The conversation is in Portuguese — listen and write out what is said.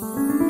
Música